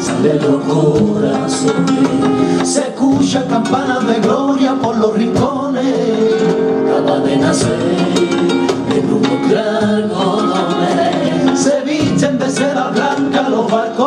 salen los corazones. Se escucha campanas de gloria por los rincones. Acaba de nacer en un algodones. Se visten de seda blanca los balcones.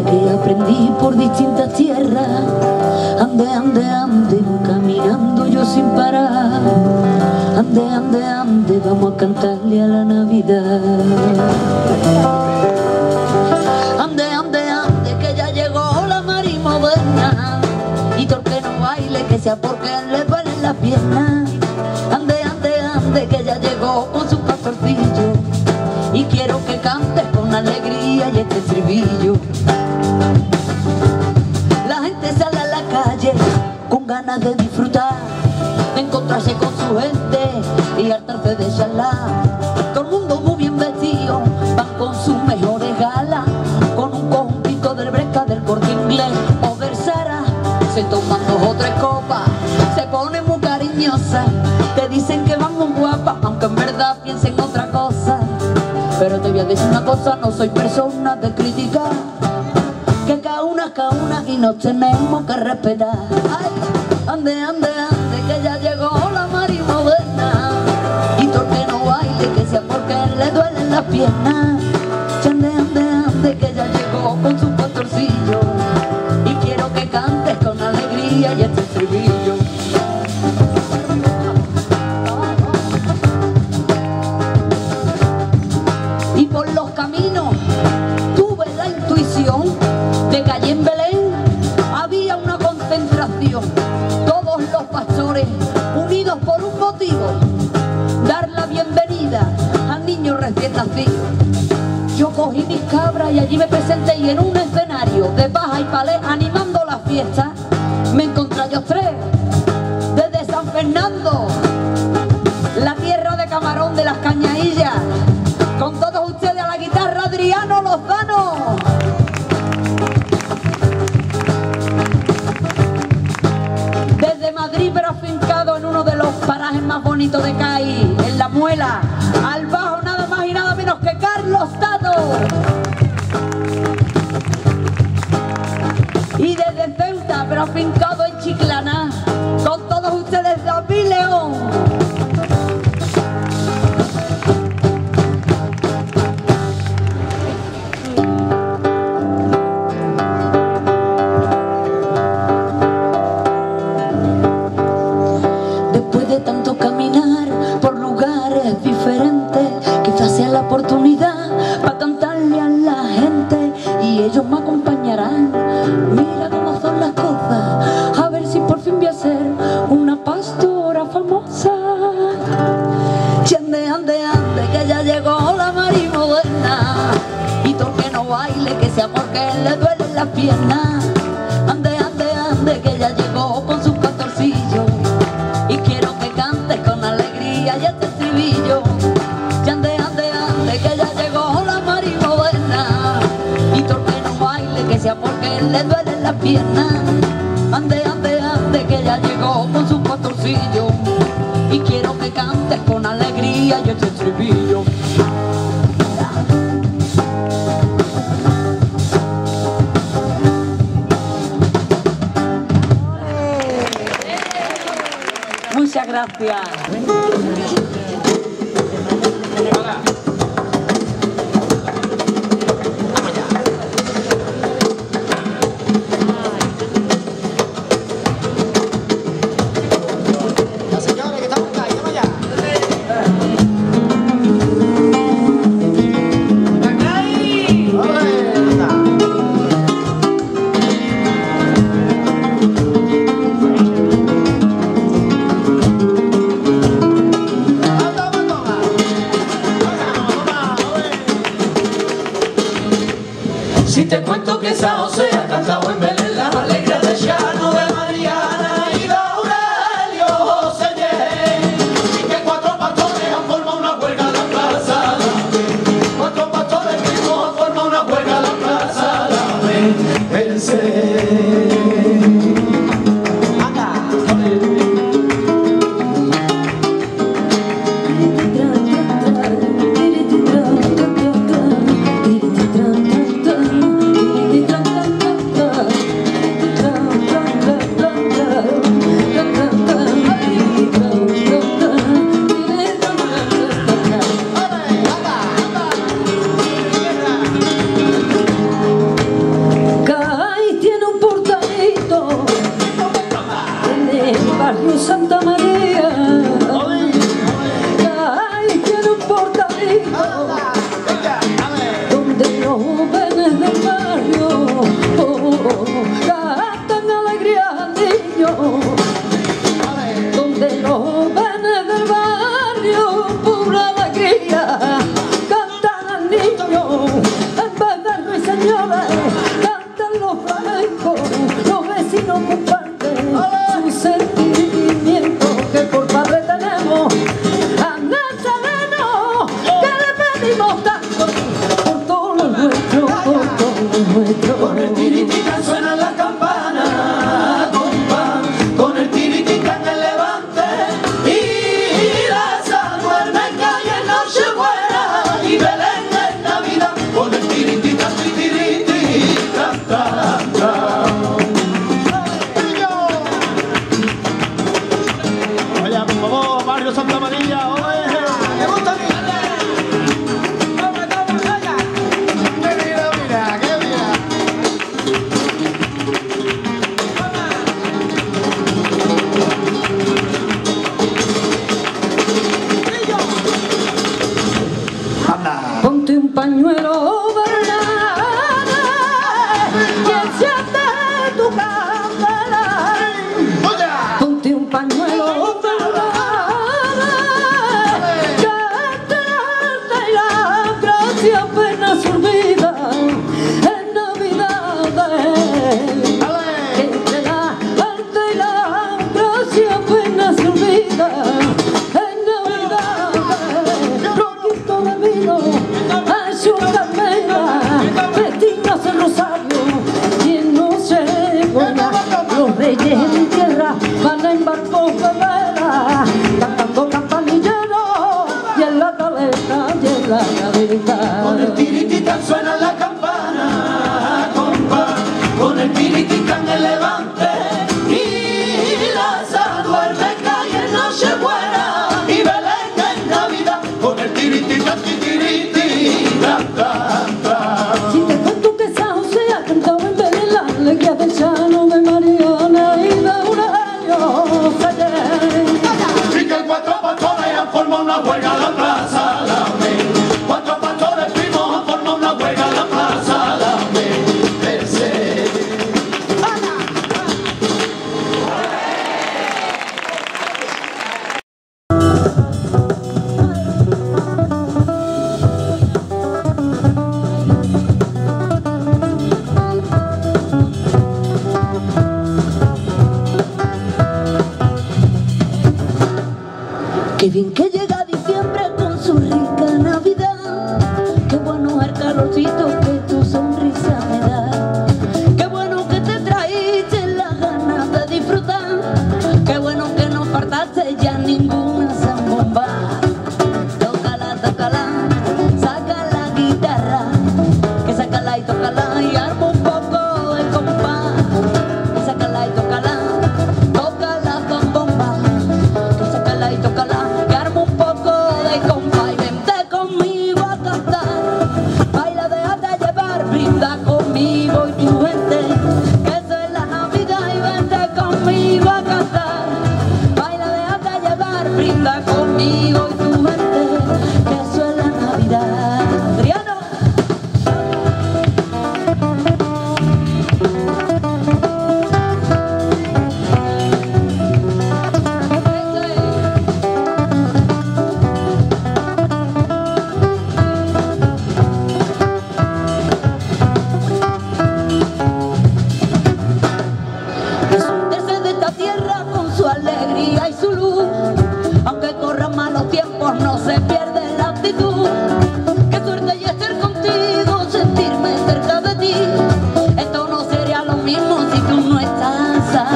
Que aprendí por distintas tierras. Ande, ande, ande, caminando yo sin parar. Ande, ande, ande, vamos a cantarle a la Navidad. Ande, ande, ande, que ya llegó la marimoderna y todo el que no baile, que sea porque le duelen las piernas. Ande, ande, ande, que ya llegó con su pastorcillo y quiero que cantes y este estribillo. La gente sale a la calle con ganas de disfrutar, de encontrarse con su gente y hartarse de charlar. Todo el mundo muy bien vestido, van con sus mejores galas, con un conjunto del breca del corte inglés o del. Se toman dos o tres copas, se ponen muy cariñosas, te dicen que van muy guapas, aunque en verdad piensen. Pero te voy a decir una cosa, no soy persona de criticar que cada una, cada una y nos tenemos que respetar. Ay, ande, ande, ande, que ya llegó la marimoderna. Y todo el que no baile, que sea porque le duelen las piernas. presente y en un escenario de paja y palé animando la fiesta pierna. Ande, ande, ande, que ya llegó con su pastorcillo. Y quiero que cantes con alegría y este estribillo. Muchas gracias. esa Osea cantado en Belén, las alegres de Llano, de Mariana y de Aurelio José Y e que cuatro pastores han formado una huelga en la plaza, cuatro pastores primos han formado una huelga en la plaza, la Vive la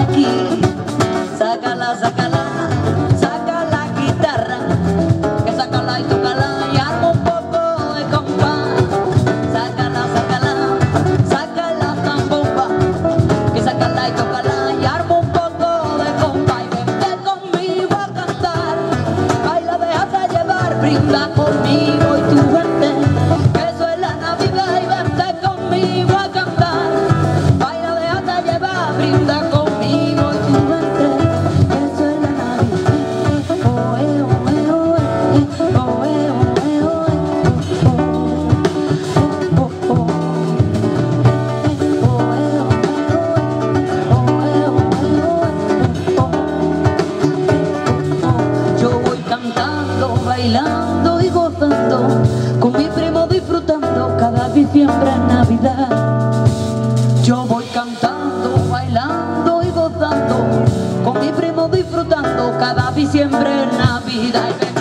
aqui. Sagala, sagala Navidad. Yo voy cantando, bailando y gozando, con mi primo disfrutando cada diciembre en Navidad.